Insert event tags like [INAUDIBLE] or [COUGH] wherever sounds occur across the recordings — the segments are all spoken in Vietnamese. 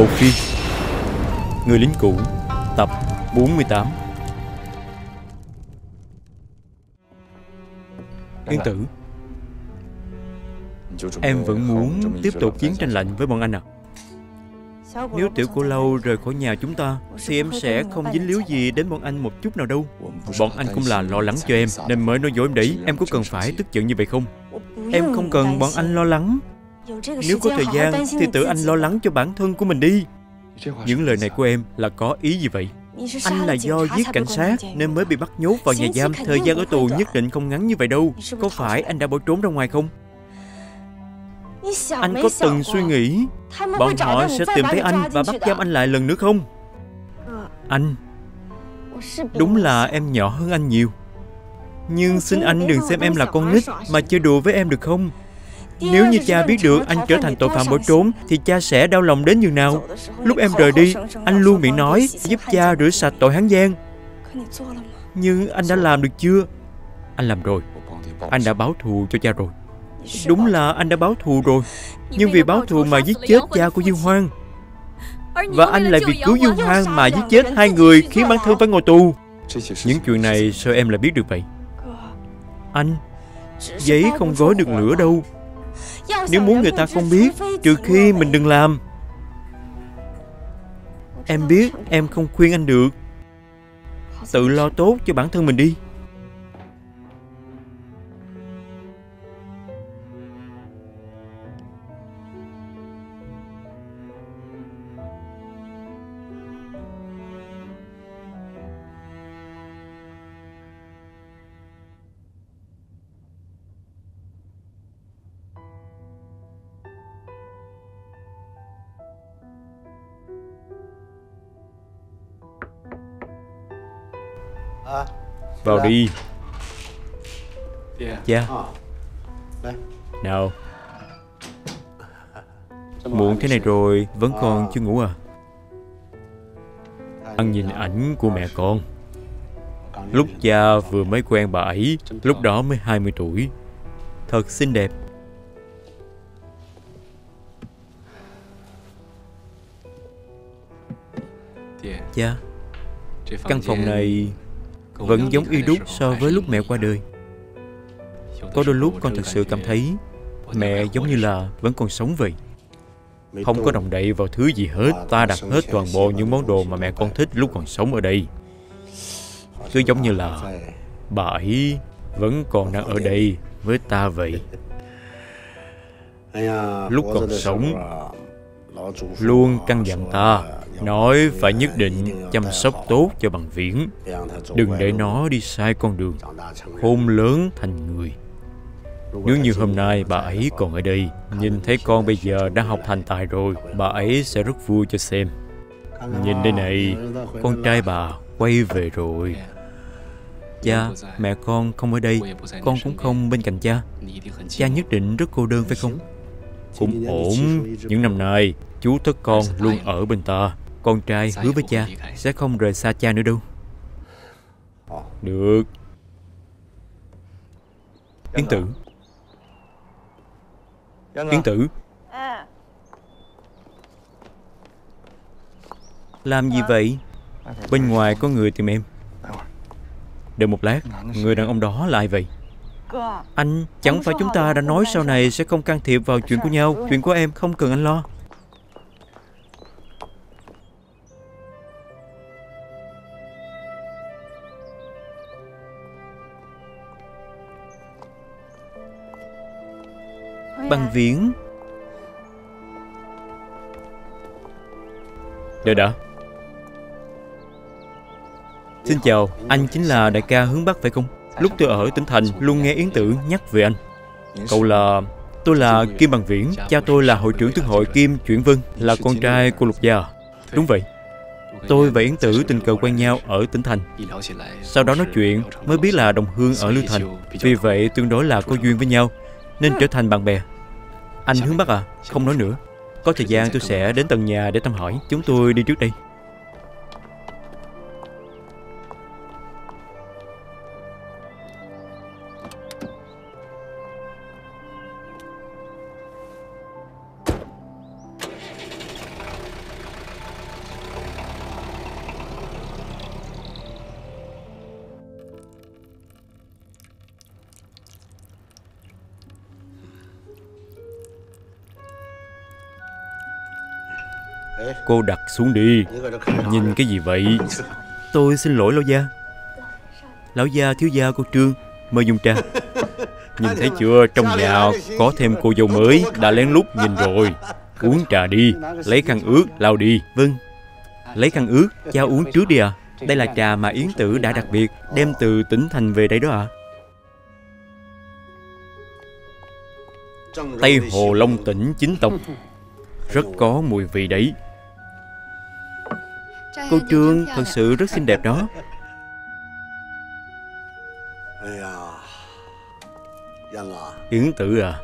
Bộ phim Người lính cũ Tập 48 Yên tử. Em vẫn muốn tiếp tục chiến tranh lạnh với bọn anh à Nếu tiểu cô lâu rời khỏi nhà chúng ta Thì em sẽ không dính líu gì đến bọn anh một chút nào đâu. Bọn anh cũng là lo lắng cho em Nên mới nói dối em đấy Em có cần phải tức giận như vậy không? Em không cần bọn anh lo lắng Nếu có thời gian thì tự anh lo lắng cho bản thân của mình đi. Những lời này của em là có ý gì vậy? anh là do giết cảnh sát nên mới bị bắt nhốt vào nhà giam. Thời gian ở tù nhất định không ngắn như vậy đâu. Có phải anh đã bỏ trốn ra ngoài không? Anh có từng suy nghĩ Bọn họ sẽ tìm thấy anh và bắt giam anh lại lần nữa không? Anh Đúng là em nhỏ hơn anh nhiều. Nhưng xin anh đừng xem em là con nít Mà chơi đùa với em được không? Nếu như cha biết được anh trở thành tội phạm bỏ trốn Thì cha sẽ đau lòng đến nhường nào? Lúc em rời đi Anh luôn miệng nói Giúp cha rửa sạch tội hắn gian. Nhưng anh đã làm được chưa? Anh làm rồi. Anh đã báo thù cho cha rồi. Đúng là anh đã báo thù rồi. Nhưng vì báo thù mà giết chết cha của Dương Hoang. Và anh lại vì cứu Dương Hoang mà giết chết hai người Khiến bản thân phải ngồi tù. Những chuyện này sao em lại biết được vậy. Anh Giấy không gói được lửa đâu nếu muốn người ta không biết Trừ khi mình đừng làm. Em biết em không khuyên anh được. Tự lo tốt cho bản thân mình đi Vào đi. Cha Nào. Muộn thế này rồi Vẫn còn chưa ngủ à? Ăn nhìn ảnh của mẹ con. Lúc cha vừa mới quen bà ấy Lúc đó mới 20 tuổi. Thật xinh đẹp. Cha Căn phòng này vẫn giống y đúc so với lúc mẹ qua đời. Có đôi lúc con thực sự cảm thấy mẹ giống như là vẫn còn sống vậy. Không có đồng đậy vào thứ gì hết ta đặt hết toàn bộ những món đồ mà mẹ con thích lúc còn sống ở đây. Cứ giống như là bà ấy vẫn còn đang ở đây với ta vậy. Lúc còn sống luôn căn dặn ta Nói phải nhất định chăm sóc tốt cho bằng viễn. Đừng để nó đi sai con đường Khôn lớn thành người. Nếu như hôm nay bà ấy còn ở đây Nhìn thấy con bây giờ đã học thành tài rồi Bà ấy sẽ rất vui cho xem. Nhìn đây này Con trai bà quay về rồi. Cha, mẹ con không ở đây Con cũng không bên cạnh cha. Cha nhất định rất cô đơn phải không? Cũng ổn Những năm nay Chú thất con luôn ở bên ta con trai hứa với cha Sẽ không rời xa cha nữa đâu. Được. Yến tử. Yến tử. Làm gì vậy? Bên ngoài có người tìm em. Đợi một lát Người đàn ông đó là ai vậy Anh chẳng phải chúng ta đã nói sau này Sẽ không can thiệp vào chuyện của nhau. Chuyện của em không cần anh lo Bằng viễn Đợi đã. Xin chào, anh chính là đại ca hướng Bắc phải không? Lúc tôi ở tỉnh thành luôn nghe Yến Tử nhắc về anh. Cậu là... Tôi là Kim Bằng Viễn Cha tôi là hội trưởng thương hội Kim Chuyển Vân Là con trai của Lục Gia. Đúng vậy. Tôi và Yến Tử tình cờ quen nhau ở tỉnh thành. Sau đó nói chuyện mới biết là đồng hương ở Lưu Thành. Vì vậy tương đối là có duyên với nhau Nên trở thành bạn bè anh hướng Bắc à? Không nói nữa. Có thời gian tôi sẽ đến tầng nhà để thăm hỏi. Chúng tôi đi trước đây. Cô đặt xuống đi. Nhìn cái gì vậy? [LAUGHS] Tôi xin lỗi lão gia. Lão gia thiếu gia cô Trương Mời dùng trà. [LAUGHS] Nhìn thấy chưa? Trong nhà có thêm cô dâu mới Đã lén lút nhìn rồi. [LAUGHS] Uống trà đi. Lấy khăn ướt lau đi. Vâng. Lấy khăn ướt Cha uống trước đi à Đây là trà mà Yến Tử đã đặc biệt Đem từ tỉnh thành về đây đó ạ. À. Tây Hồ Long tỉnh chính tông Rất có mùi vị đấy Cô Trương thật sự rất xinh đẹp đó. Yến tử à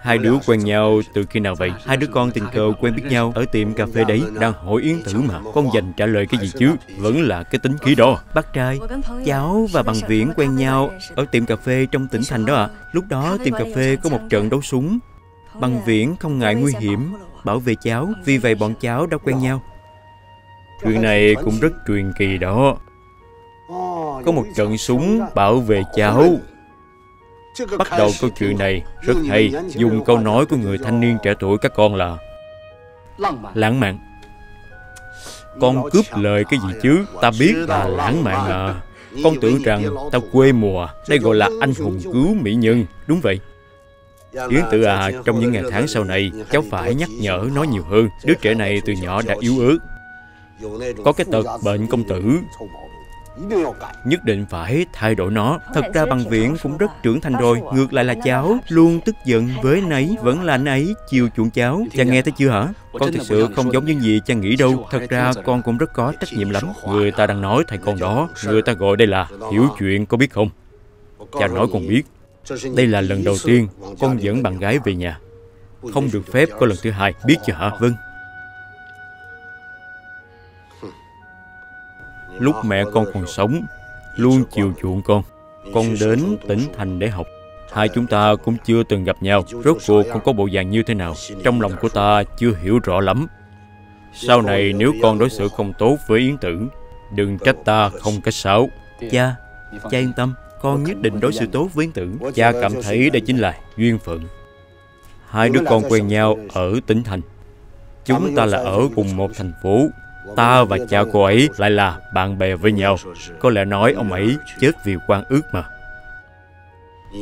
Hai đứa quen nhau từ khi nào vậy? Hai đứa con tình cờ quen biết nhau ở tiệm cà phê đấy Đang hỏi Yến Tử mà Con dành trả lời cái gì chứ? Vẫn là cái tính khí đó. Bác trai Cháu và bằng viễn quen nhau Ở tiệm cà phê trong tỉnh thành đó ạ à. Lúc đó tiệm cà phê có một trận đấu súng. Bằng viễn không ngại nguy hiểm Bảo vệ cháu Vì vậy bọn cháu đã quen nhau Chuyện này cũng rất truyền kỳ đó. Có một trận súng bảo vệ cháu. Bắt đầu câu chuyện này rất hay Dùng câu nói của người thanh niên trẻ tuổi các con là Lãng mạn. Con cướp lời cái gì chứ? Ta biết là lãng mạn à. Con tưởng rằng ta quê mùa Đây gọi là anh hùng cứu mỹ nhân. Đúng vậy. Yến tự à, trong những ngày tháng sau này Cháu phải nhắc nhở nó nhiều hơn. Đứa trẻ này từ nhỏ đã yếu ớt Có cái tật bệnh công tử. Nhất định phải thay đổi nó. Thật ra bằng viễn cũng rất trưởng thành rồi. Ngược lại là cháu Luôn tức giận với nấy Vẫn là anh ấy chiều chuộng cháu. Cha nghe thấy chưa hả? Con thực sự không giống những gì cha nghĩ đâu. Thật ra con cũng rất có trách nhiệm lắm. Người ta đang nói thằng con đó Người ta gọi đây là hiểu chuyện có biết không? Cha nói con biết. Đây là lần đầu tiên con dẫn bạn gái về nhà. Không được phép có lần thứ hai. Biết chưa hả? Vâng Lúc mẹ con còn sống Luôn chiều chuộng con. Con đến tỉnh thành để học. Hai chúng ta cũng chưa từng gặp nhau. Rốt cuộc con có bộ dạng như thế nào? Trong lòng của ta chưa hiểu rõ lắm. Sau này nếu con đối xử không tốt với Yến Tử Đừng trách ta không cách sáo. Cha, cha yên tâm. Con nhất định đối xử tốt với Yến Tử. Cha cảm thấy đây chính là duyên phận. Hai đứa con quen nhau ở tỉnh thành. Chúng ta là ở cùng một thành phố Ta và cha cô ấy lại là bạn bè với nhau. Có lẽ nói ông ấy chết vì quan ước mà.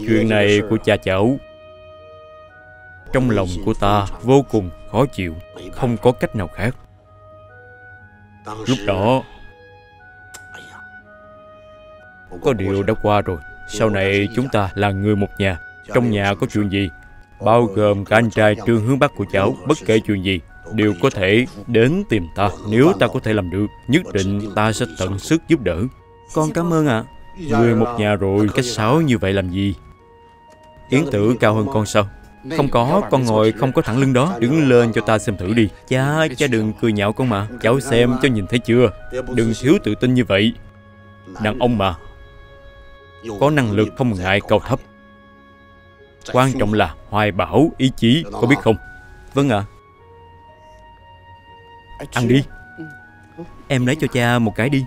Chuyện này của cha cháu, Trong lòng của ta vô cùng khó chịu, Không có cách nào khác. Lúc đó, Có điều đã qua rồi. Sau này chúng ta là người một nhà. Trong nhà có chuyện gì? Bao gồm cả anh trai trương hướng bắc của cháu, Bất kể chuyện gì đều có thể đến tìm ta. Nếu ta có thể làm được nhất định ta sẽ tận sức giúp đỡ. Con cảm ơn ạ. À. người một nhà rồi cách sáo như vậy làm gì? Yến tử cao hơn con sao? Không có, con ngồi không có thẳng lưng đó. Đứng lên cho ta xem thử đi. Cha, cha đừng cười nhạo con mà. Cháu xem cho nhìn thấy chưa? Đừng thiếu tự tin như vậy. Đàn ông mà. Có năng lực không ngại cao thấp. Quan trọng là hoài bảo, ý chí Có biết không? Vâng ạ. à. Ăn đi. Em lấy cho cha một cái đi.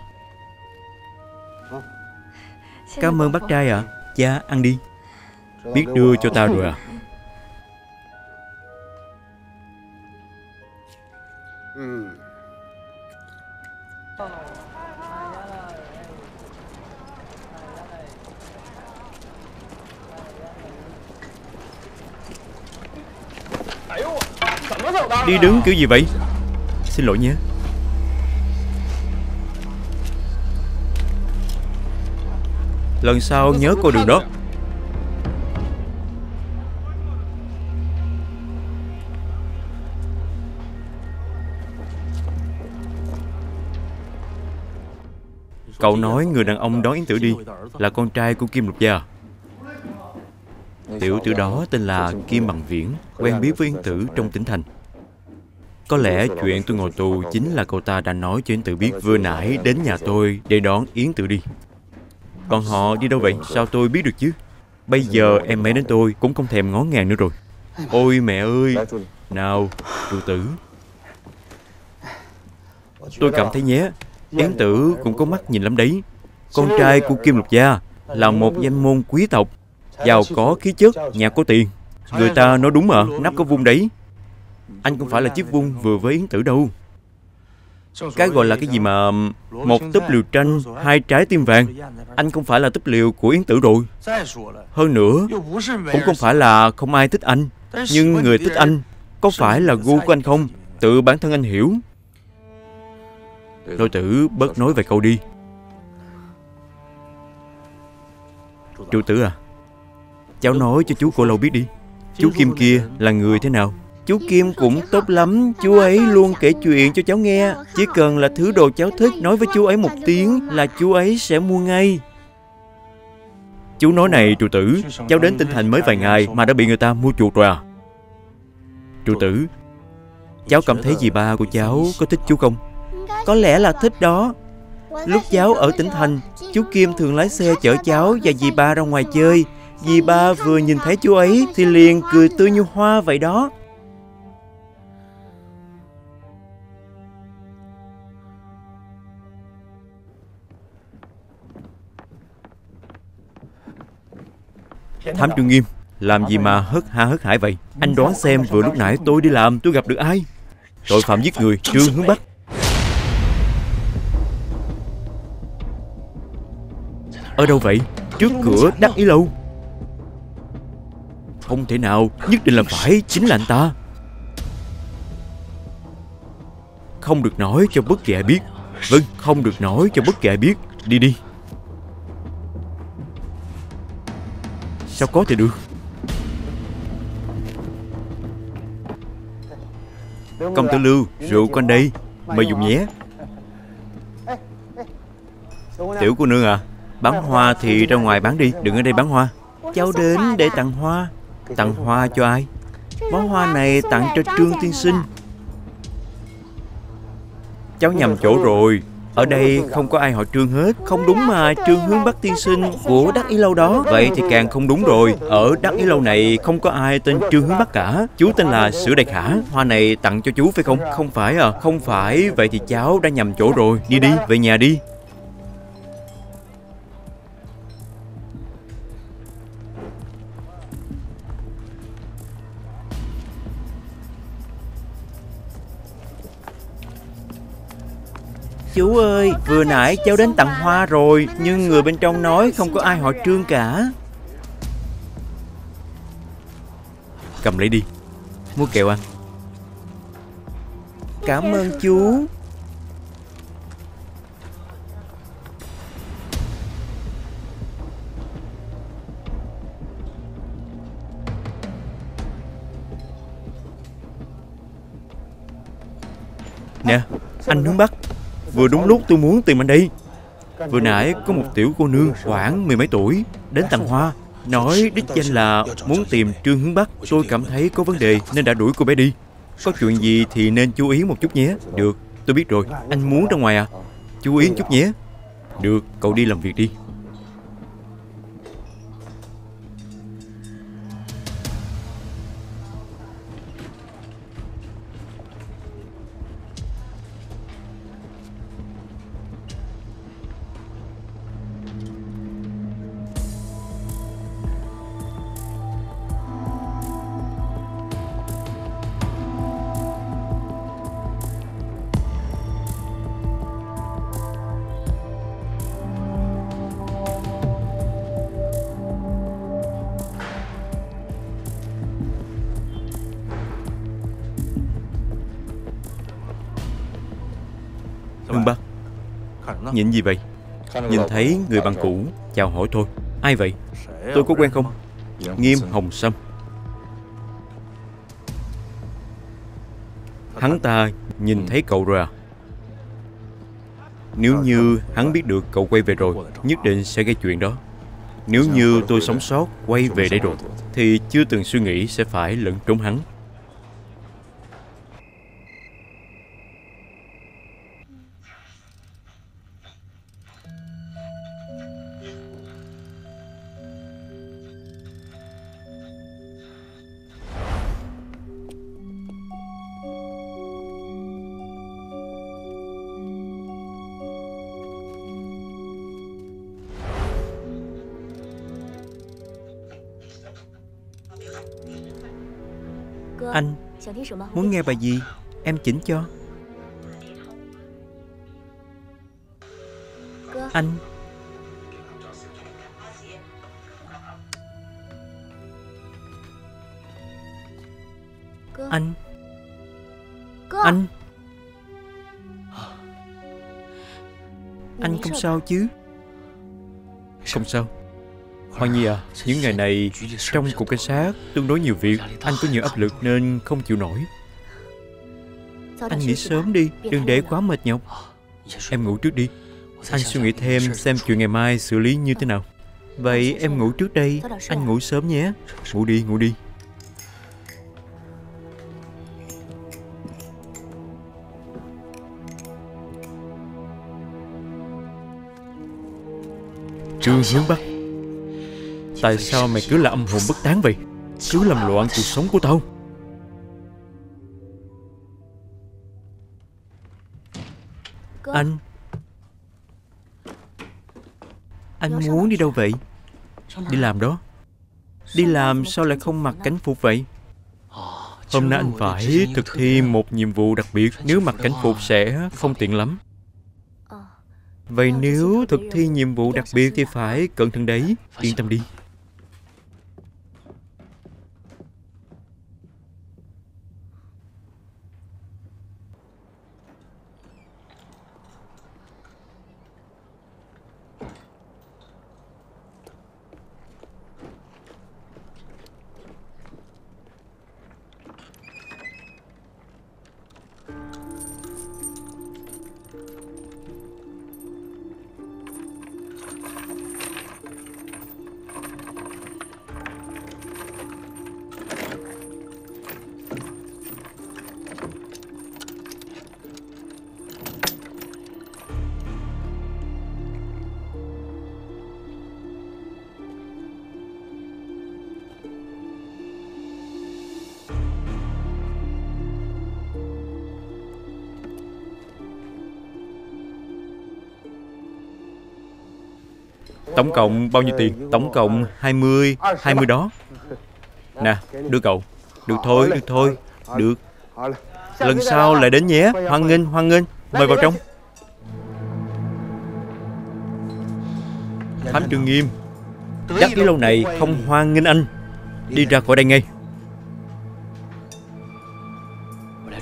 Cảm ơn bác trai ạ. À. Cha ăn đi. Biết đưa cho ta rồi à? [LAUGHS] Đi đứng kiểu gì vậy Xin lỗi nhé. Lần sau nhớ cô đường đó. Cậu nói người đàn ông đón Yến Tử đi Là con trai của Kim Lục Gia. Tiểu tử đó tên là Kim Bằng Viễn, Quen biết với Yến Tử trong tỉnh thành có lẽ chuyện tôi ngồi tù chính là cậu ta đã nói cho Yến Tử biết vừa nãy đến nhà tôi để đón Yến Tử đi. Còn họ đi đâu vậy? Sao tôi biết được chứ? Bây giờ em mấy đến tôi cũng không thèm ngó ngàng nữa rồi. Ôi mẹ ơi! Nào, trụ tử. Tôi cảm thấy nhé, Yến Tử cũng có mắt nhìn lắm đấy. Con trai của Kim Lục Gia là một danh môn quý tộc, giàu có khí chất, nhà có tiền. Người ta nói đúng mà, nắp có vung đấy anh không phải là chiếc vung vừa với Yến Tử đâu. Cái gọi là cái gì mà Một túp liều tranh, Hai trái tim vàng. Anh không phải là túp liều của Yến Tử rồi. Hơn nữa, Cũng không phải là không ai thích anh. Nhưng người thích anh Có phải là gu của anh không? Tự bản thân anh hiểu. Lôi tử, bớt nói về câu đi. Chủ tử à Cháu nói cho chú cô lâu biết đi. Chú Kim kia là người thế nào? Chú Kim cũng tốt lắm, Chú ấy luôn kể chuyện cho cháu nghe. Chỉ cần là thứ đồ cháu thích, Nói với chú ấy một tiếng Là chú ấy sẽ mua ngay. Chú nói này, trụ tử, Cháu đến tinh thành mới vài ngày Mà đã bị người ta mua chuột rồi à? Trụ tử, Cháu cảm thấy dì ba của cháu, có thích chú không? Có lẽ là thích đó. Lúc cháu ở tỉnh thành, Chú Kim thường lái xe chở cháu và dì ba ra ngoài chơi. Dì ba vừa nhìn thấy chú ấy Thì liền cười tươi như hoa vậy đó. Thám Trung Nghiêm Làm gì mà hất ha hất hải vậy? Anh đoán xem vừa lúc nãy tôi đi làm tôi gặp được ai? Tội phạm giết người Trương Hướng Bắc. Ở đâu vậy? Trước cửa Đắc Ý Lâu. Không thể nào Nhất định là phải Chính là anh ta. Không được nói cho bất kỳ ai biết. Vâng Không được nói cho bất kỳ ai biết. Đi đi Sao có thể được? Công tử Lưu Rượu con đây Mời dùng nhé. Tiểu cô nương à Bán hoa thì ra ngoài bán đi Đừng ở đây bán hoa. Cháu đến để tặng hoa. Tặng hoa cho ai? Bó hoa này tặng cho Trương Tiên Sinh. Cháu nhầm chỗ rồi ở đây không có ai họ Trương hết. Không đúng mà Trương Hướng Bắc Tiên Sinh Của Đắc Ý Lâu đó. Vậy thì càng không đúng rồi. Ở Đắc Ý Lâu này không có ai tên Trương Hướng Bắc cả. Chú tên là Sữa Đại Khả. Hoa này tặng cho chú phải không? Không phải à. Không phải. Vậy thì cháu đã nhầm chỗ rồi. Đi đi, Về nhà đi. Chú ơi, vừa nãy cháu đến tặng hoa rồi Nhưng người bên trong nói không có ai họ trương cả. Cầm lấy đi. Mua kẹo ăn. Cảm ơn chú Vừa đúng lúc tôi muốn tìm anh đây Vừa nãy có một tiểu cô nương khoảng mười mấy tuổi Đến tặng hoa Nói đích danh là muốn tìm Trương Hướng Bắc. Tôi cảm thấy có vấn đề nên đã đuổi cô bé đi. Có chuyện gì thì nên chú ý một chút nhé. Được, tôi biết rồi. Anh muốn ra ngoài à? Chú ý một chút nhé. Được, cậu đi làm việc đi. Nhìn gì vậy? Nhìn thấy người bạn cũ Chào hỏi thôi. Ai vậy? Tôi có quen không? Nghiêm Hồng Sâm. Hắn ta nhìn thấy cậu rồi à? Nếu như hắn biết được cậu quay về rồi Nhất định sẽ gây chuyện đó. Nếu như tôi sống sót quay về đây rồi Thì chưa từng suy nghĩ sẽ phải lẫn trốn hắn Anh muốn nghe bài gì? Em chỉnh cho. Anh. Anh. Anh. Anh không sao chứ. Không sao. Hoa Nhi à Những ngày này Trong cục cảnh sát Tương đối nhiều việc Anh có nhiều áp lực nên không chịu nổi. Anh nghỉ sớm đi Đừng để quá mệt nhọc. Em ngủ trước đi. Anh suy nghĩ thêm xem chuyện ngày mai xử lý như thế nào. Vậy em ngủ trước đây Anh ngủ sớm nhé. Ngủ đi, ngủ đi. Trương hướng Bắc. Tại sao mày cứ là âm hồn bất tán vậy? Cứ làm loạn cuộc sống của tao. Anh. Anh muốn đi đâu vậy? Đi làm đó. Đi làm sao lại không mặc cảnh phục vậy? Hôm nay anh phải thực thi một nhiệm vụ đặc biệt. Nếu mặc cảnh phục sẽ không tiện lắm. Vậy nếu thực thi nhiệm vụ đặc biệt thì phải cẩn thận đấy. Yên tâm đi cộng bao nhiêu tiền? Tổng cộng 20 20 đó. Nè, đưa cậu. Được thôi, được thôi Được. Lần sau lại đến nhé. Hoan nghênh, hoan nghênh. Mời vào trong. Thám trường nghiêm Chắc cái lâu này không hoan nghênh anh. Đi ra khỏi đây ngay.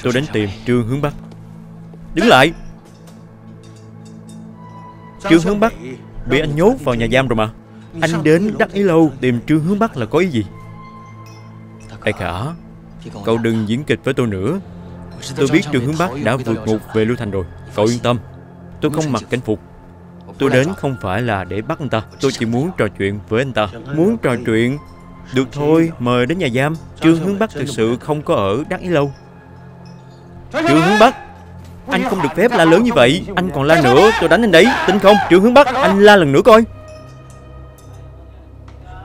Tôi đến tìm Trương Hướng Bắc. Đứng lại. Trương Hướng Bắc. Bị anh nhốt vào nhà giam rồi mà. Anh đến Đắc Ý Lâu tìm Trương Hướng Bắc là có ý gì? Đại khả Cậu đừng diễn kịch với tôi nữa. Tôi biết Trương Hướng Bắc đã vượt ngục về Lưu Thành rồi Cậu yên tâm. Tôi không mặc cảnh phục. Tôi đến không phải là để bắt anh ta Tôi chỉ muốn trò chuyện với anh ta. Muốn trò chuyện? Được thôi, mời đến nhà giam. Trương Hướng Bắc thực sự không có ở Đắc Ý Lâu. Trương Hướng Bắc! Anh không được phép la lớn như vậy. Anh còn la nữa tôi đánh anh đấy. Tin không? Triệu Hướng Bắc Anh la lần nữa coi.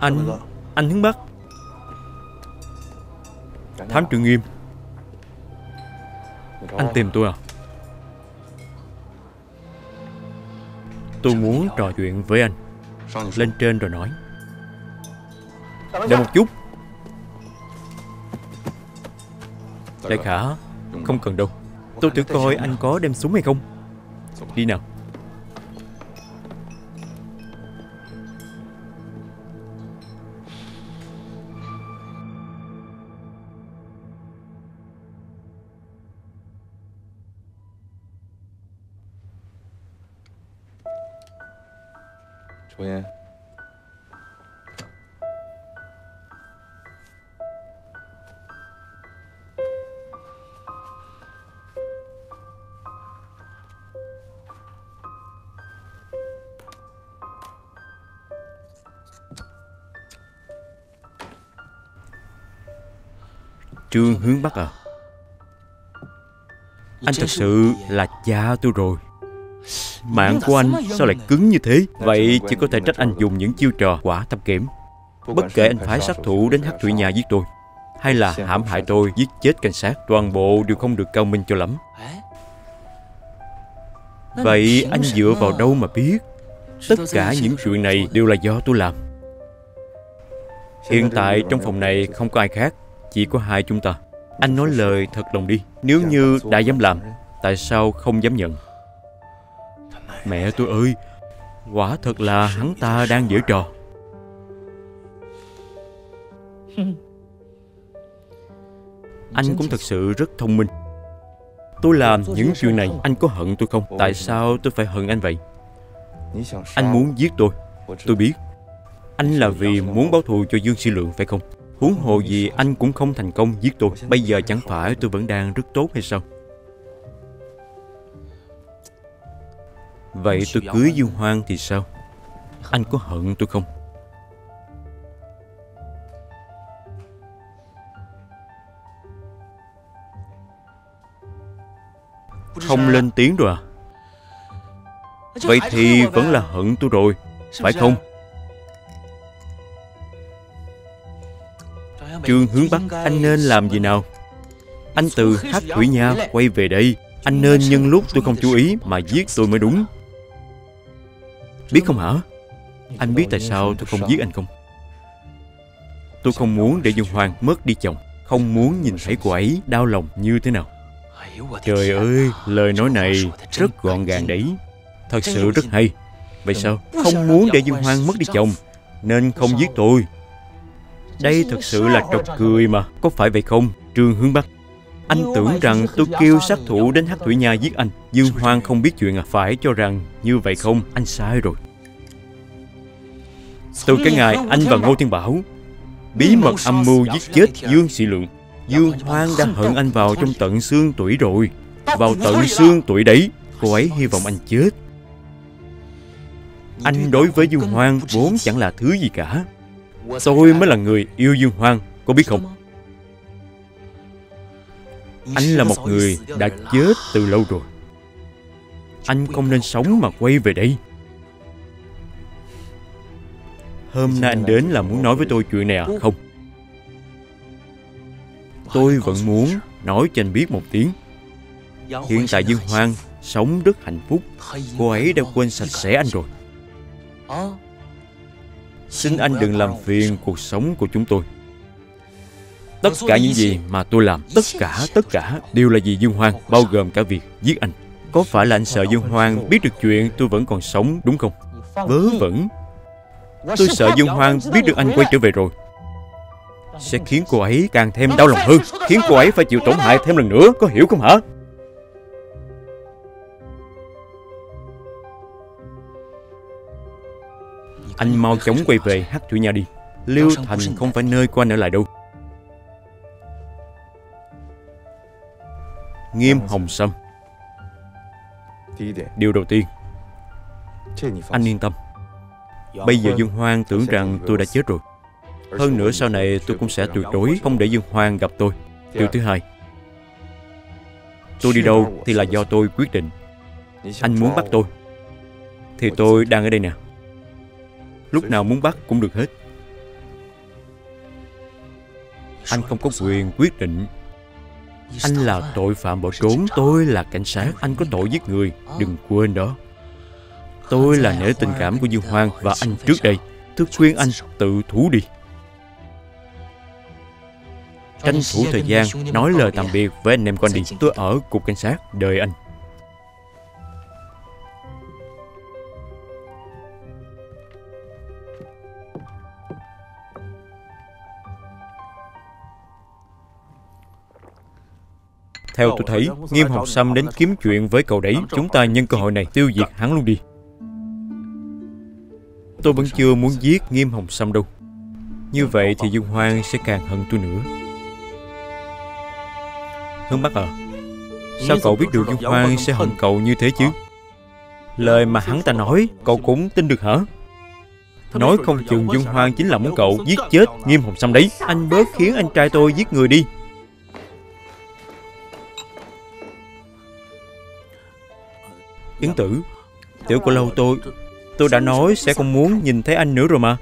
Anh Anh Hướng Bắc. Thám trưởng nghiêm. Anh tìm tôi à? Tôi muốn trò chuyện với anh. Lên trên rồi nói. Đợi một chút. Đại khả Không cần đâu Tôi thử coi anh có đem súng hay không. Đi nào Anh thật sự là cha tôi rồi. Mạng của anh sao lại cứng như thế? Vậy chỉ có thể trách anh dùng những chiêu trò quả thâm kiểm. Bất kể anh phái sát thủ đến hắc thủy nhà giết tôi Hay là hãm hại tôi giết chết cảnh sát Toàn bộ đều không được cao minh cho lắm. Vậy anh dựa vào đâu mà biết? Tất cả những chuyện này đều là do tôi làm. Hiện tại trong phòng này không có ai khác chỉ có hai chúng ta anh nói lời thật lòng đi. Nếu như đã dám làm, Tại sao không dám nhận? Mẹ tôi ơi, Quả thật là hắn ta đang giở trò. Anh cũng thật sự rất thông minh. Tôi làm những chuyện này, Anh có hận tôi không? Tại sao tôi phải hận anh vậy? Anh muốn giết tôi. Tôi biết. Anh là vì muốn báo thù cho Dương Sĩ Lượng, phải không? Huống hồ gì anh cũng không thành công giết tôi. Bây giờ chẳng phải tôi vẫn đang rất tốt hay sao? Vậy tôi cưới Dương Hoang thì sao? Anh có hận tôi không? Không lên tiếng rồi à? Vậy thì vẫn là hận tôi rồi, Phải không? Trương hướng Bắc Anh nên làm gì nào? Anh từ Hát Thủy Nha quay về đây. Anh nên nhân lúc tôi không chú ý Mà giết tôi mới đúng. Biết không hả? Anh biết tại sao tôi không giết anh không? Tôi không muốn để Dương Hoàng mất đi chồng. Không muốn nhìn thấy cô ấy đau lòng như thế nào. Trời ơi, lời nói này rất gọn gàng đấy. Thật sự rất hay. Vậy sao? Không muốn để Dương Hoang mất đi chồng Nên không giết tôi. Đây thật sự là trọc cười mà Có phải vậy không, Trương Hướng Bắc. Anh tưởng rằng tôi kêu sát thủ đến Hát Thủy Nha giết anh. Dương Hoang không biết chuyện à? Phải cho rằng như vậy không? Anh sai rồi. Từ cái ngày anh và Ngô Thiên Bảo. Bí mật âm mưu giết chết Dương Sĩ Lượng. Dương Hoang đã hận anh vào trong tận xương tuổi rồi. Vào tận xương tuổi đấy Cô ấy hy vọng anh chết. Anh đối với Dương Hoang vốn chẳng là thứ gì cả Tôi mới là người yêu Dương Hoang Có biết không? Anh là một người đã chết từ lâu rồi. Anh không nên sống mà quay về đây. Hôm nay anh đến là muốn nói với tôi chuyện này à? Không. Tôi vẫn muốn nói cho anh biết một tiếng. Hiện tại Dương Hoang sống rất hạnh phúc. Cô ấy đã quên sạch sẽ anh rồi Xin anh đừng làm phiền cuộc sống của chúng tôi. Tất cả những gì mà tôi làm Tất cả, tất cả đều là vì Dương Hoang Bao gồm cả việc giết anh. Có phải là anh sợ Dương Hoang biết được chuyện tôi vẫn còn sống đúng không? Vớ vẩn. Tôi sợ Dương Hoang biết được anh quay trở về rồi. Sẽ khiến cô ấy càng thêm đau lòng hơn khiến cô ấy phải chịu tổn hại thêm lần nữa có hiểu không hả? Anh mau chóng quay về hát thủy nha đi. Liêu thành không phải nơi của anh ở lại đâu. Nghiêm hồng sâm. Điều đầu tiên. Anh yên tâm. Bây giờ dương hoang tưởng rằng tôi đã chết rồi. Hơn nữa sau này tôi cũng sẽ tuyệt đối không để Dương Hoang gặp tôi. Điều thứ hai, tôi đi đâu thì là do tôi quyết định. Anh muốn bắt tôi, thì tôi đang ở đây nè. Lúc nào muốn bắt cũng được hết. Anh không có quyền quyết định. Anh là tội phạm bỏ trốn, Tôi là cảnh sát, Anh có tội giết người, Đừng quên đó. Tôi là nể tình cảm của Dương Hoang và anh trước đây. Tôi khuyên anh tự thú đi. Tranh thủ thời gian, nói lời tạm biệt với anh em con đi. Tôi ở cục cảnh sát, đợi anh. Theo tôi thấy, Nghiêm Học Sâm đến kiếm chuyện với cậu đấy. Chúng ta nhân cơ hội này tiêu diệt hắn luôn đi. Tôi vẫn chưa muốn giết Nghiêm Hồng Sâm đâu. Như vậy thì Dương Hoang sẽ càng hận tôi nữa. Hướng Bắc à Sao cậu biết được Dương Hoang sẽ hận cậu như thế chứ Lời mà hắn ta nói Cậu cũng tin được hả Nói không chừng Dương Hoang chính là muốn cậu giết chết Nghiêm Hồng Sâm đấy Anh bớt khiến anh trai tôi giết người đi Yến tử, Tiểu của lâu tôi Tôi đã nói sẽ không muốn nhìn thấy anh nữa rồi mà.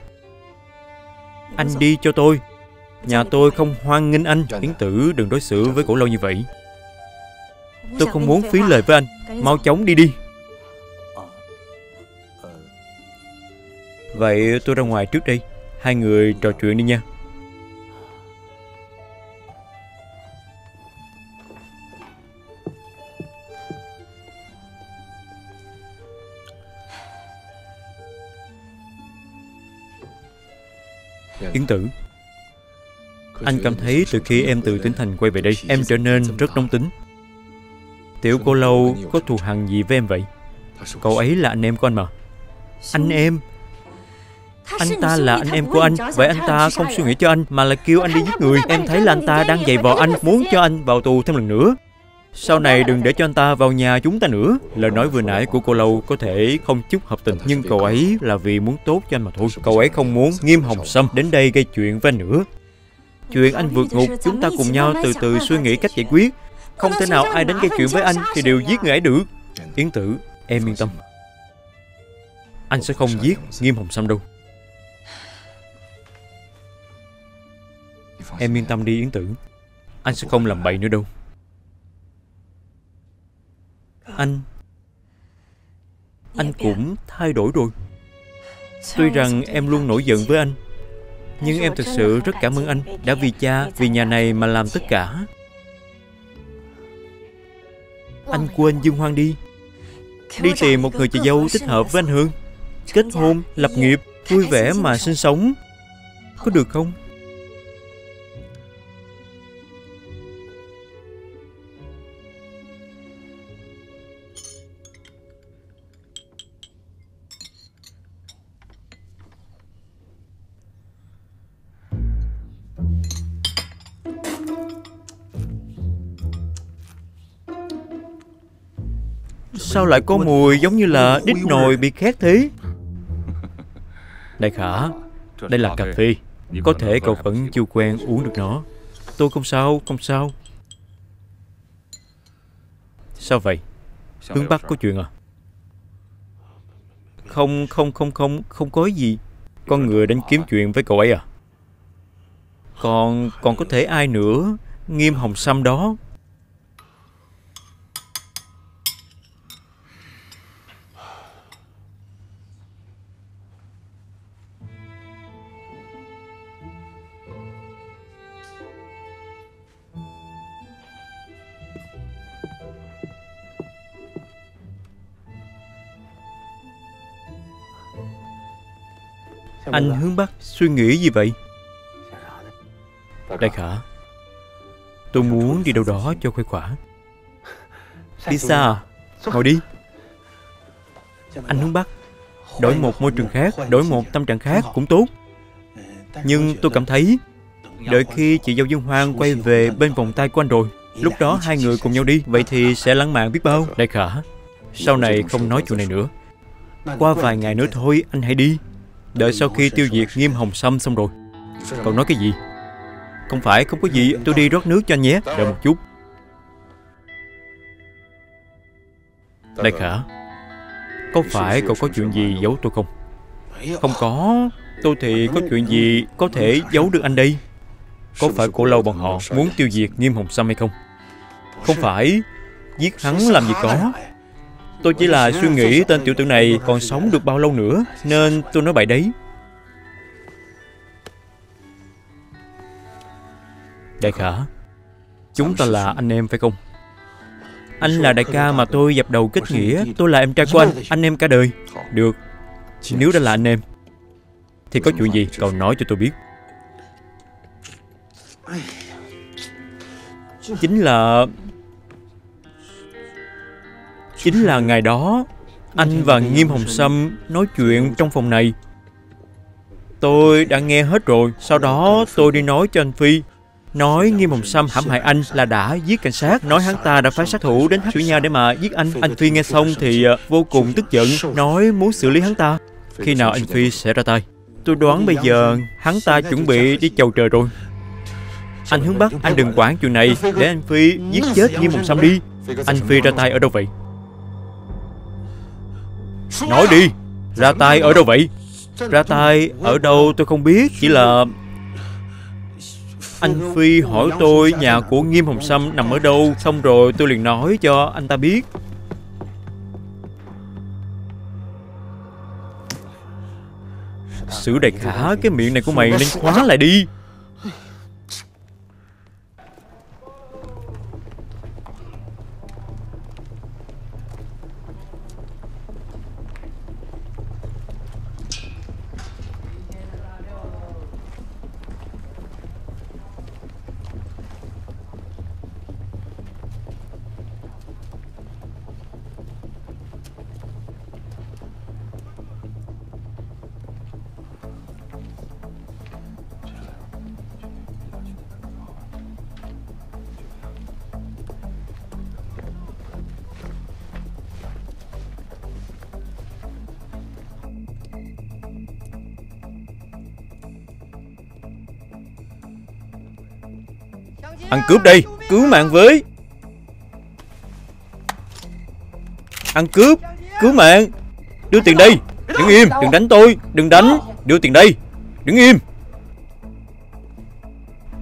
Anh đi cho tôi. Nhà tôi không hoan nghênh anh. Yến tử, đừng đối xử với cổ lâu như vậy. Tôi không muốn phí lời với anh. Mau chóng đi đi. Vậy tôi ra ngoài trước đây. Hai người trò chuyện đi nha. Yến tử. Anh cảm thấy từ khi em từ tỉnh thành quay về đây Em trở nên rất nóng tính. Tiểu cô lâu có thù hằn gì với em vậy? Cậu ấy là anh em của anh mà. Anh em. Anh ta là anh em của anh Vậy anh ta không suy nghĩ cho anh Mà là kêu anh đi giết người. Em thấy là anh ta đang giày vò anh Muốn cho anh vào tù thêm lần nữa sau này đừng để cho anh ta vào nhà chúng ta nữa. Lời nói vừa nãy của cô Lâu có thể không chút hợp tình, Nhưng cậu ấy là vì muốn tốt cho anh mà thôi. Cậu ấy không muốn Nghiêm Hồng Sâm đến đây gây chuyện với anh nữa. Chuyện anh vượt ngục, Chúng ta cùng nhau từ từ suy nghĩ cách giải quyết. Không thể nào ai đến gây chuyện với anh Thì đều giết người ấy được. Yến tử, em yên tâm. Anh sẽ không giết Nghiêm Hồng Sâm đâu. Em yên tâm đi, Yến tử. Anh sẽ không làm bậy nữa đâu. Anh. Anh cũng thay đổi rồi. Tuy rằng em luôn nổi giận với anh Nhưng em thực sự rất cảm ơn anh Đã vì cha, vì nhà này mà làm tất cả. Anh quên Dương Hoang đi. Đi tìm một người chị dâu thích hợp với anh Hương. Kết hôn, lập nghiệp Vui vẻ mà sinh sống. Có được không? Sao lại có mùi giống như là đít nồi bị khét thế? Đại Khả Đây là cà phê. Có thể cậu vẫn chưa quen uống được nó. Tôi không sao, không sao. Sao vậy? Hướng Bắc có chuyện à? Không, không, không, không Không có gì. Con người đến kiếm chuyện với cậu ấy à? Còn, còn có thể ai nữa? Nghiêm Hồng Sâm đó Anh hướng Bắc suy nghĩ gì vậy? Đại Khả Tôi muốn đi đâu đó cho khuây khỏa. [LAUGHS] Đi xa à? Ngồi đi. Anh hướng Bắc Đổi một môi trường khác Đổi một tâm trạng khác cũng tốt. Nhưng tôi cảm thấy Đợi khi chị dâu Dương Hoang quay về bên vòng tay của anh rồi. Lúc đó hai người cùng nhau đi Vậy thì sẽ lãng mạn biết bao. Đại Khả Sau này không nói chuyện này nữa. Qua vài ngày nữa thôi anh hãy đi Đợi sau khi tiêu diệt nghiêm hồng sâm xong rồi. Còn nói cái gì? Không phải, không có gì. Tôi đi rót nước cho anh nhé. Đợi một chút. Đại Khả, Có phải cậu có chuyện gì giấu tôi không? Không có. Tôi thì có chuyện gì có thể giấu được anh đây? Có phải cổ lâu bọn họ Muốn tiêu diệt nghiêm hồng sâm hay không? Không phải. Giết hắn làm gì có. Tôi chỉ là suy nghĩ tên tiểu tử này còn sống được bao lâu nữa, Nên tôi nói bậy đấy. Đại Khả, Chúng ta là anh em phải không? Anh là đại ca mà tôi dập đầu kết nghĩa, Tôi là em trai của anh Anh em cả đời. Được, Nếu đã là anh em, Thì có chuyện gì cậu nói cho tôi biết. Chính là Chính là ngày đó, Anh và Nghiêm Hồng Sâm nói chuyện trong phòng này. Tôi đã nghe hết rồi, Sau đó tôi đi nói cho anh Phi. Nói Nghiêm Hồng Sâm hãm hại anh là đã giết cảnh sát. Nói hắn ta đã phái sát thủ đến Hát Thủy Nha để mà giết anh. Anh Phi nghe xong thì à, vô cùng tức giận, Nói muốn xử lý hắn ta. Khi nào anh Phi sẽ ra tay? Tôi đoán bây giờ hắn ta chuẩn bị đi chầu trời rồi. Anh hướng Bắc Anh đừng quản chuyện này. Để anh Phi giết chết Nghiêm Hồng Sâm đi. Anh Phi ra tay ở đâu vậy? Nói đi. Ra tay ở đâu vậy? Ra tay ở đâu tôi không biết Chỉ là Anh Phi hỏi tôi nhà của Nghiêm Hồng Sâm nằm ở đâu Xong rồi tôi liền nói cho anh ta biết. Sử đại khả Cái miệng này của mày nên khóa lại đi Ăn cướp đây, Cứu mạng với. Ăn cướp, Cứu mạng. Đưa tiền đây, Đứng im, Đừng đánh tôi, Đừng đánh. Đưa tiền đây, Đứng im.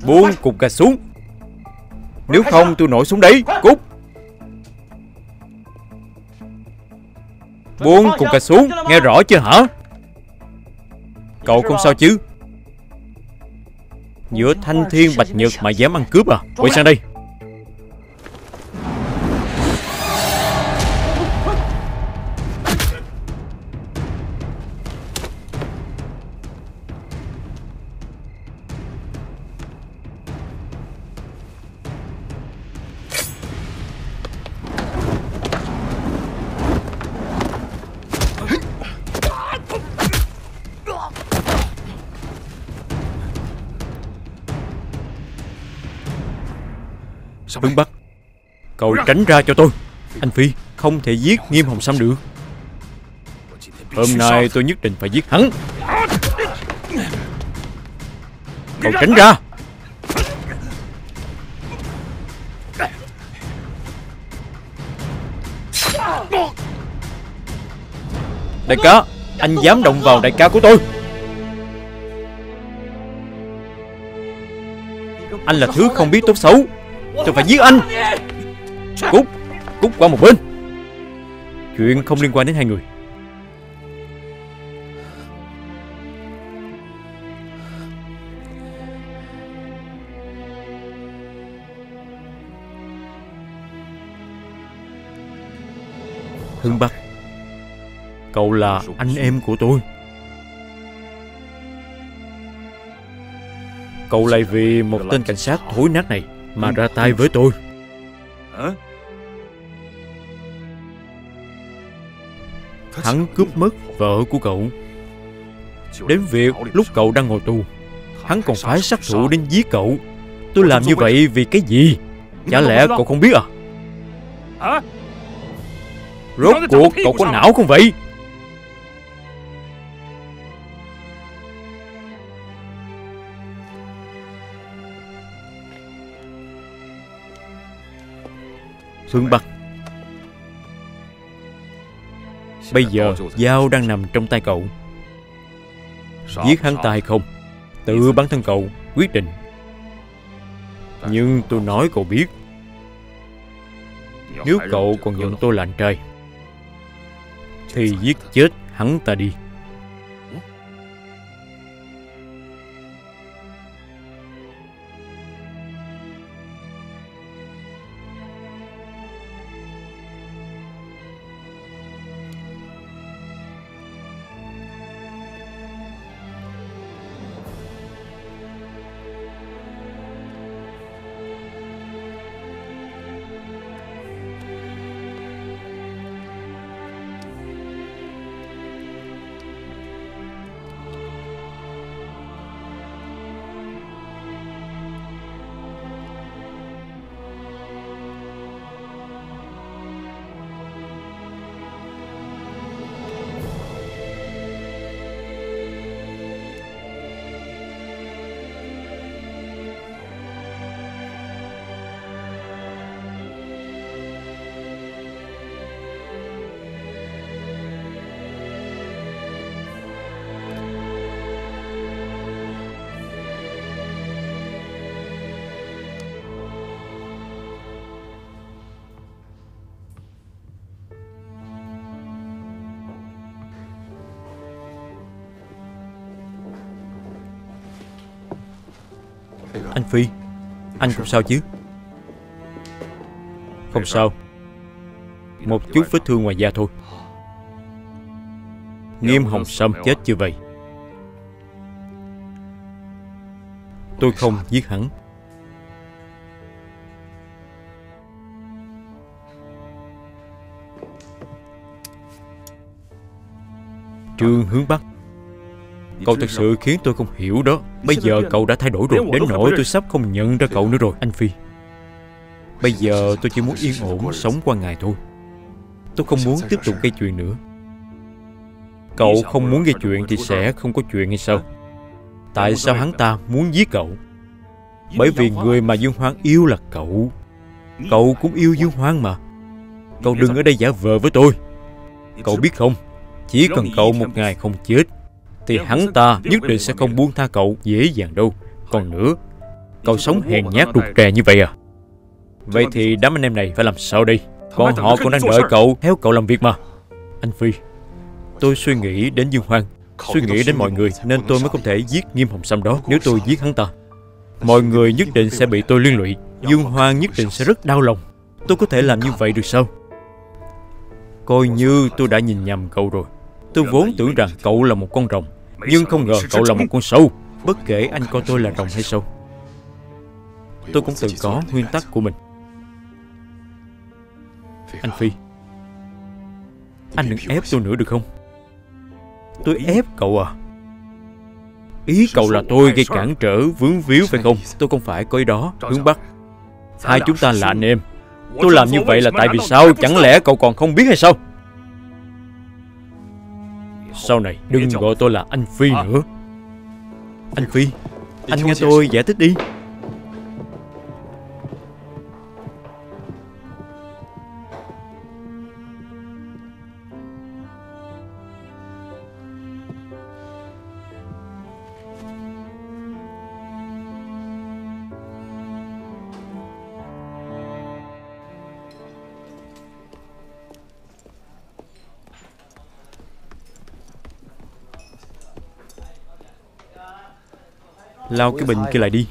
Buông cục gạch xuống. Nếu không, tôi nổi xuống đấy, Cút. Buông cục gạch xuống, Nghe rõ chưa hả? Cậu không sao chứ? Giữa thanh thiên bạch nhật mà dám ăn cướp à? Quay sang đây. Hướng Bắc Cậu tránh ra cho tôi. Anh Phi không thể giết Nghiêm Hồng Sâm được. Hôm nay tôi nhất định phải giết hắn. Cậu tránh ra. Đại ca Anh dám động vào đại ca của tôi. Anh là thứ không biết tốt xấu Tôi phải giết anh. Cút Cút qua một bên. Chuyện không liên quan đến hai người. Hưng Bắc, Cậu là anh em của tôi. Cậu lại vì một tên cảnh sát thối nát này mà ra tay với tôi. Hắn cướp mất vợ của cậu. Đến việc lúc cậu đang ngồi tù Hắn còn phải sát thủ đến giết cậu. Tôi làm như vậy vì cái gì? Chả lẽ cậu không biết à? Rốt cuộc cậu có não không vậy phương Bắc. Bây giờ Dao đang nằm trong tay cậu. Giết hắn ta hay không, Tự bản thân cậu quyết định. Nhưng tôi nói cậu biết. Nếu cậu còn nhận tôi là anh trai, Thì giết chết hắn ta đi. Anh Phi. Anh không sao chứ? Không sao. Một chút vết thương ngoài da thôi. Nghiêm Hồng Sâm chết chưa vậy? Tôi không giết hắn. Trương hướng Bắc Cậu thật sự khiến tôi không hiểu đó. Bây giờ cậu đã thay đổi rồi Đến nỗi tôi sắp không nhận ra cậu nữa rồi, Anh Phi. Bây giờ tôi chỉ muốn yên ổn, sống qua ngày thôi. Tôi không muốn tiếp tục gây chuyện nữa. Cậu không muốn gây chuyện thì sẽ không có chuyện hay sao? Tại sao hắn ta muốn giết cậu? Bởi vì người mà Dương Hoang yêu là cậu. Cậu cũng yêu Dương Hoang mà. Cậu đừng ở đây giả vờ với tôi. Cậu biết không? Chỉ cần cậu một ngày không chết thì hắn ta nhất định sẽ không buông tha cậu dễ dàng đâu. Còn nữa Cậu sống hèn nhát rụt rè như vậy à? Vậy thì đám anh em này phải làm sao đây? Bọn họ còn đang đợi cậu Theo cậu làm việc mà. Anh Phi Tôi suy nghĩ đến Dương Hoang Suy nghĩ đến mọi người Nên tôi mới không thể giết Nghiêm Hồng Sâm đó. Nếu tôi giết hắn ta Mọi người nhất định sẽ bị tôi liên lụy. Dương Hoang nhất định sẽ rất đau lòng. Tôi có thể làm như vậy được sao? Coi như tôi đã nhìn nhầm cậu rồi Tôi vốn tưởng rằng cậu là một con rồng, Nhưng không ngờ cậu là một con sâu. Bất kể anh coi tôi là rồng hay sâu, Tôi cũng từng có nguyên tắc của mình. Anh Phi, Anh đừng ép tôi nữa được không? Tôi ép cậu à? Ý cậu là tôi gây cản trở, vướng víu phải không? Tôi không phải có ý đó Hướng Bắc. Hai chúng ta là anh em. Tôi làm như vậy là tại vì sao? Chẳng lẽ cậu còn không biết hay sao? Sau này đừng gọi tôi là anh Phi nữa. Anh Phi Anh nghe tôi giải thích đi Lau cái bình kia lại đi.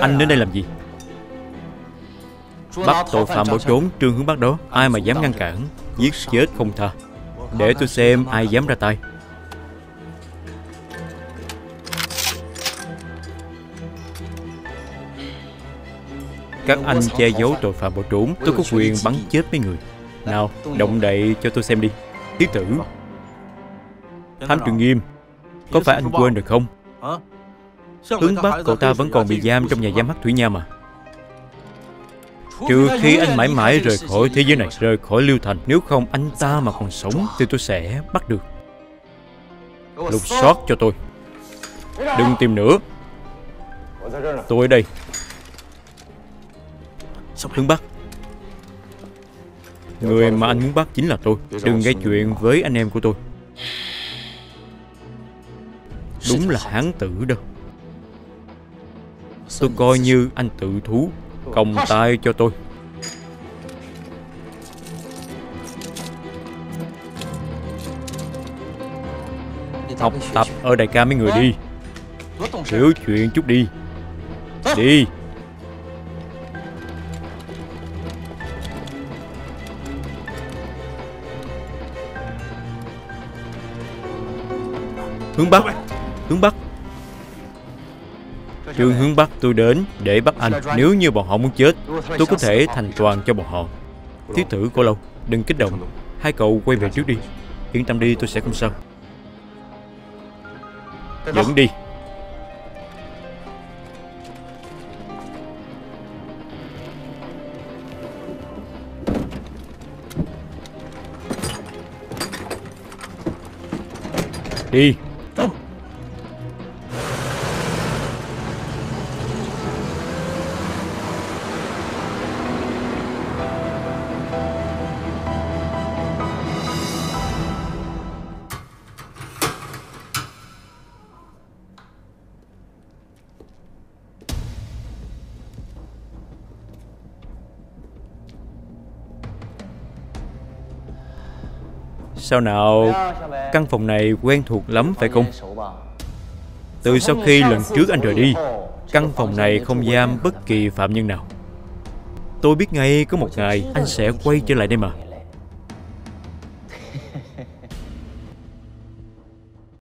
Anh đến đây làm gì? Bắt tội phạm bỏ trốn, trương hướng bắt đó. Ai mà dám ngăn cản, Giết chết không tha. Để tôi xem ai dám ra tay. Các anh che giấu tội phạm bỏ trốn. Tôi có quyền bắn chết mấy người. Nào, động đậy cho tôi xem đi. Tiết tử. Thám trường nghiêm. Có phải anh quên rồi không? Hướng Bắc cậu ta vẫn còn bị giam trong nhà giam Hắc Thủy nham mà. Trừ khi anh mãi mãi rời khỏi thế giới này Rời khỏi Lưu Thành Nếu không anh ta mà còn sống Thì tôi sẽ bắt được. Lục soát cho tôi. Đừng tìm nữa. Tôi ở đây. Hướng Bắc. Người mà anh muốn bắt chính là tôi. Đừng gây chuyện với anh em của tôi. Đúng là hán tử đâu. Tôi coi như anh tự thú Công tay cho tôi. Học tập ở đại ca mấy người đi. Hiểu chuyện chút đi. Đi Hướng Bắc Hướng Bắc. Trường hướng Bắc tôi đến để bắt anh. Nếu như bọn họ muốn chết Tôi có thể thành toàn cho bọn họ. Thiết thử cô lâu Đừng kích động. Hai cậu quay về trước đi. Yên tâm đi tôi sẽ không sao. Dẫn đi. Đi Sao nào? Căn phòng này quen thuộc lắm, phải không? Từ sau khi lần trước anh rời đi, Căn phòng này không giam bất kỳ phạm nhân nào. Tôi biết ngay có một ngày anh sẽ quay trở lại đây mà.